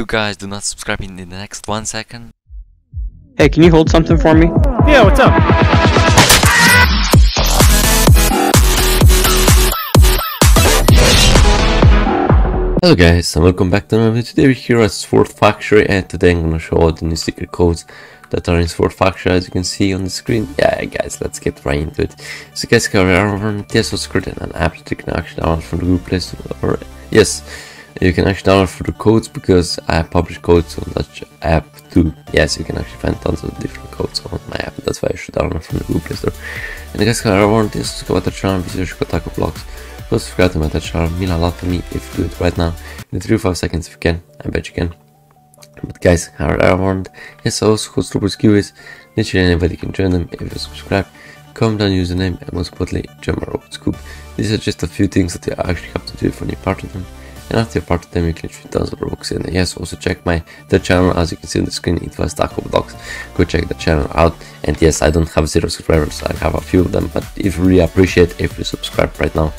you guys do not subscribe in the next one second. Hey, can you hold something for me? Yeah, what's up? Hello guys and welcome back to another video. Today we're here at Sword Factory and today I'm gonna show all the new secret codes that are in Sword Factory as you can see on the screen. Yeah guys, let's get right into it. So guys, carry on TSO script and an app that you can actually download from the Google Play Store. Or, yes, you can actually download for the codes because I publish codes on that app too. Yes, you can actually find tons of different codes on my app. That's why you should download from the Google Play Store. And guys, i want this to carry on TSO channel, visit TacoBlox. Close to forgot about that channel, mean a lot to me if you do it right now in 3 5 seconds if you can, I bet you can. But guys, I warned, yes also host Robots Kiwis, literally anybody can join them if you subscribe, comment down username and most importantly join my Scoop. These are just a few things that you actually have to do for you part of them and after you're part of them you can treat tons of Robux and yes also check my the channel as you can see on the screen it was TacoBlox go check the channel out. And yes I don't have zero subscribers I have a few of them but if really appreciate if you subscribe right now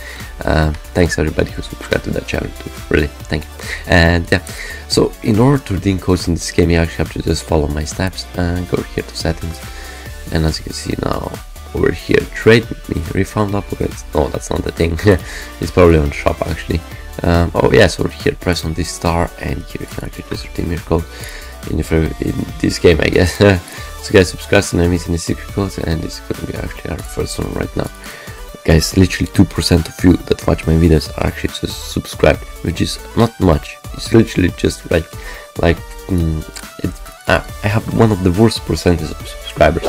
uh, thanks everybody who subscribed to that channel too really thank you. And yeah so in order to redeem codes in this game you actually have to just follow my steps and go here to settings. And as you can see now over here trade me refund upgrades. No that's not the thing. It's probably on shop actually um, oh yeah, so here press on this star and here you can actually just redeem your code in, the, in this game I guess. so guys subscribe to not missing the secret codes and this is gonna be actually our first one right now. Guys, literally 2% of you that watch my videos are actually just subscribed, which is not much. It's literally just like, like, mm, it, uh, I have one of the worst percentages of subscribers,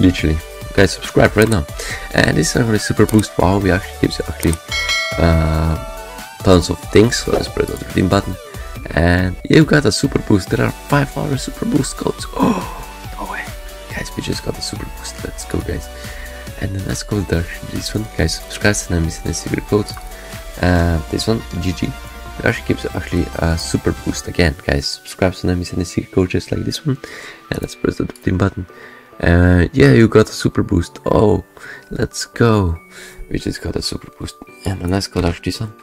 literally. Guys, subscribe right now. And this is actually super boost. Wow, we actually gives you actually uh, tons of things so let's press the redeem button. And you got a super boost. There are five other super boost codes. Oh no way. Guys we just got a super boost. Let's go guys. And let's go to this one guys subscribe and i'm missing the secret codes. Uh, this one gg it actually gives actually a super boost again guys. Subscribe and i'm missing the secret code just like this one. And let's press the redeem button. Uh, yeah you got a super boost. Oh let's go. We just got a super boost. And let's go to this one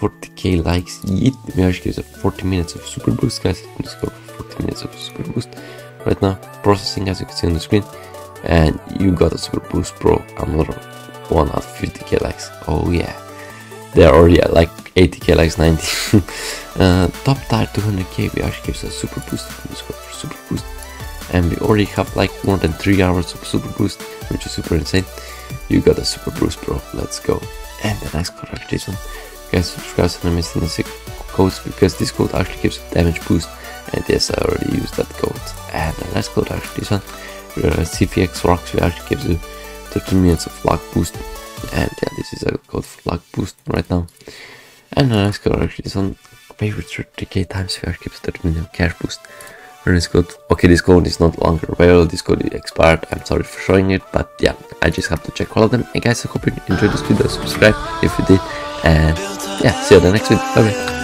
40k likes. Yeet. We actually use 40 minutes of super boost, guys. Let's go for 40 minutes of super boost right now. Processing, as you can see on the screen, and you got a super boost pro. Another one at 50k likes. Oh yeah, they're already like 80k likes, 90. uh, top tier 200k. We actually gives a super boost. Let's go for super boost, and we already have like more than three hours of super boost, which is super insane. You got a super boost, bro. Let's go. And the next actually this one guys subscribe and I'm missing the codes because this code actually gives a damage boost. And yes I already used that code and the last code actually this one uh, CVX rocks actually gives you 13 minutes of luck boost. And yeah this is a code for luck boost right now. And the next code actually this one favorite 30k times actually gives 30 minutes cash boost. And this code okay this code is not longer available. This code is expired. I'm sorry for showing it but yeah i just have to check all of them. And guys i hope you enjoyed this video. Subscribe if you did. And yeah, see you the next video. Bye bye.